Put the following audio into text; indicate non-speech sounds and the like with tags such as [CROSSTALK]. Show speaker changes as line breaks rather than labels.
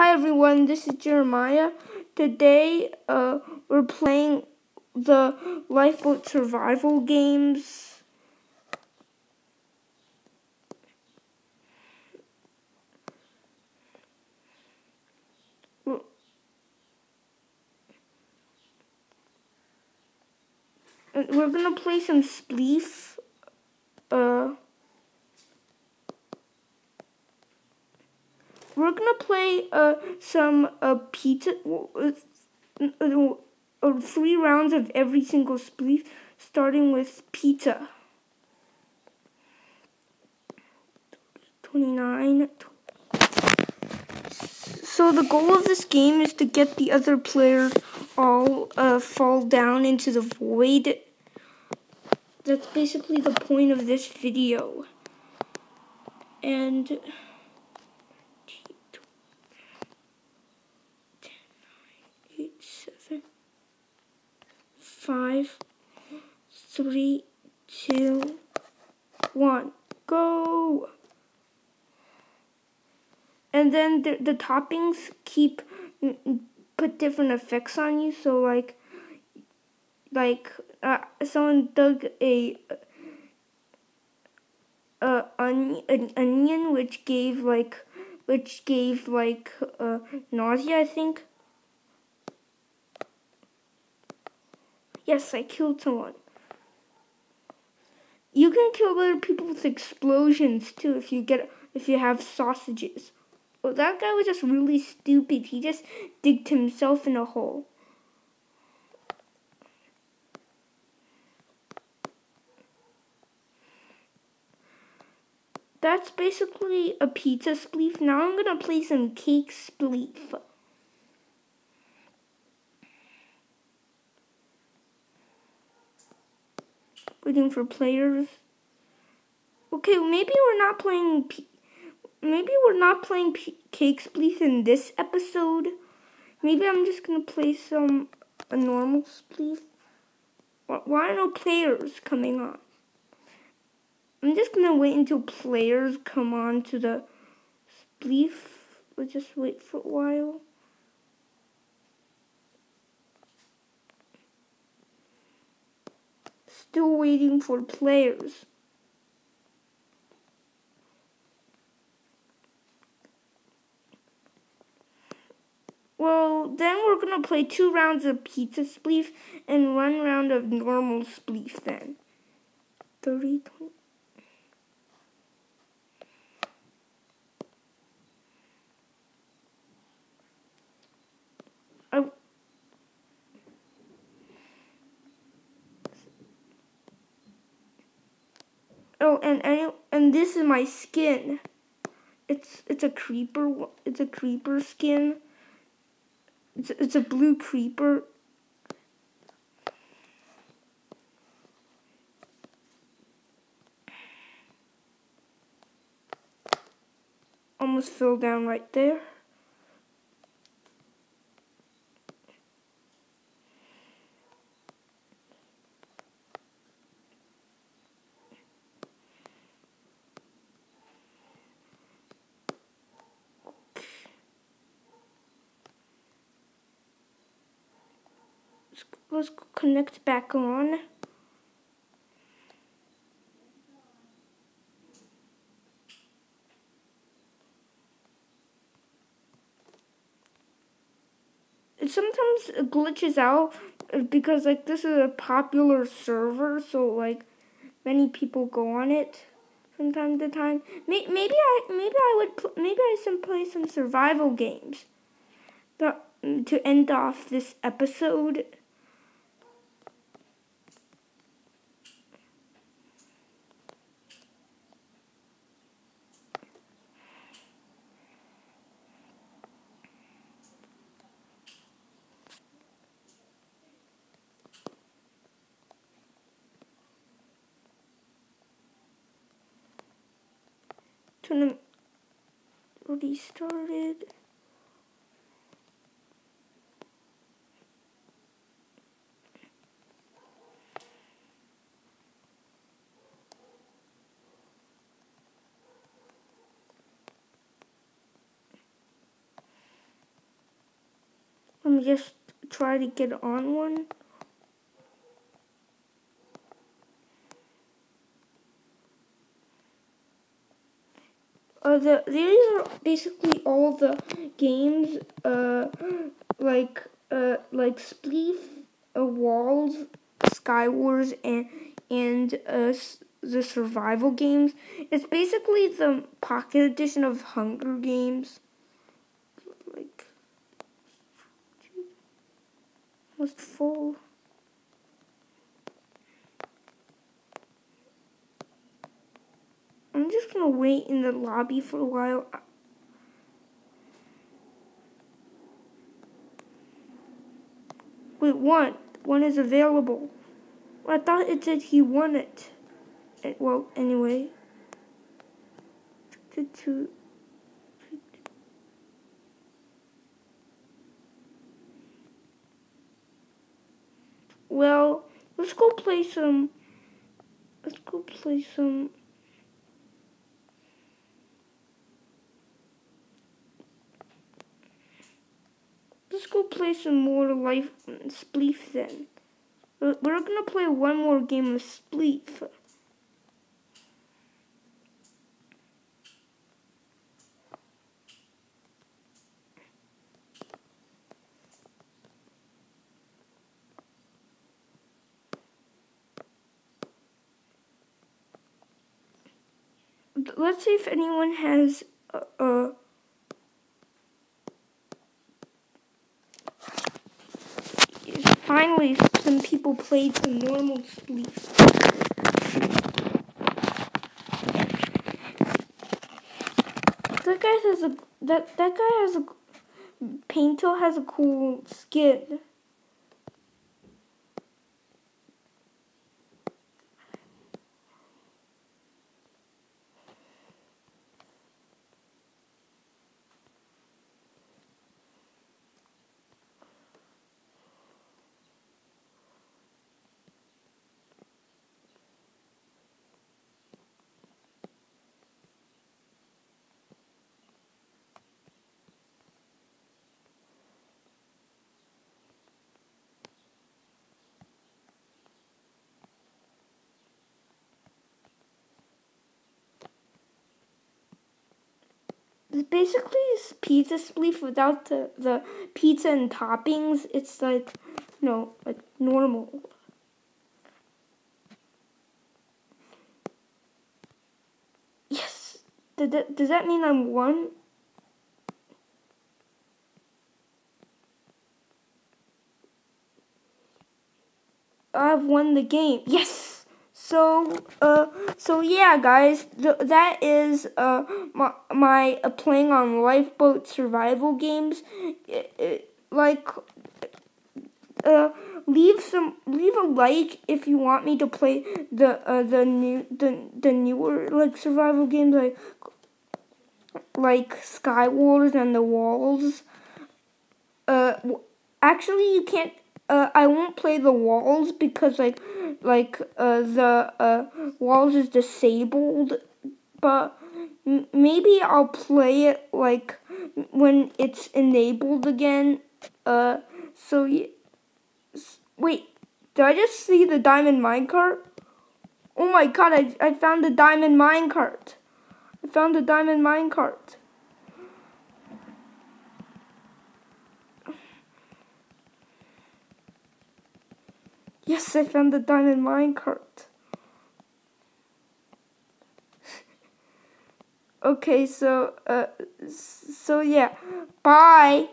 Hi everyone, this is Jeremiah. Today, uh, we're playing the lifeboat survival games. We're gonna play some Spleef. Uh, we're gonna play uh, some uh, pizza, uh, uh, three rounds of every single spleef, starting with pizza. 29. So the goal of this game is to get the other players all uh, fall down into the void. That's basically the point of this video. And... five, three, two, one, go. And then the, the toppings keep put different effects on you. So like, like uh, someone dug a onion, an onion which gave like which gave like uh, nausea, I think. Yes, I killed someone. You can kill other people with explosions too if you get if you have sausages. Well, that guy was just really stupid. He just digged himself in a hole. That's basically a pizza spleef. Now I'm gonna play some cake spleef. Waiting for players. Okay, maybe we're not playing. P maybe we're not playing P Cake Spleef in this episode. Maybe I'm just gonna play some a normal Spleef. Why are no players coming on? I'm just gonna wait until players come on to the Spleef. We'll just wait for a while. Still waiting for players. Well, then we're going to play two rounds of pizza spleef and one round of normal spleef then. 30, 20. Oh, and and and this is my skin. It's it's a creeper. It's a creeper skin. It's it's a blue creeper. Almost fell down right there. Let's connect back on. It sometimes glitches out because like this is a popular server, so like many people go on it from time to time. Maybe I maybe I would maybe I should play some survival games. But to end off this episode. Turn already started. me just try to get on one. The these are basically all the games, uh, like uh, like Spleef, uh, Walls, Skywars, and and uh, the survival games. It's basically the pocket edition of Hunger Games. Like, was full. I'm just gonna wait in the lobby for a while. Wait, one. One is available. I thought it said he won it. Eh, well, anyway. To, well, let's go play some. Let's go play some. Let's go play some more life spleef then. We're gonna play one more game of spleef. let's see if anyone has uh, uh people played the normal spleef. That guy has a that that guy has a Painto has a cool skin. It's basically pizza spleef without the, the pizza and toppings. It's like, you know, like normal. Yes. Does that, does that mean I'm one? I've won the game. Yes! So, uh, so yeah, guys, th- that is uh my my uh, playing on lifeboat survival games. It, it, like, uh, leave some leave a like if you want me to play the uh the new the the newer like survival games like like Skywars and the Walls. Uh, actually, you can't uh, I won't play the walls because like like uh, the uh, walls is disabled, but maybe I'll play it like when it's enabled again. Uh, so wait, did I just see the diamond minecart? Oh my god, I I found the diamond minecart. I found the diamond minecart. Yes, I found the diamond minecart. [LAUGHS] okay, so uh, so yeah, bye.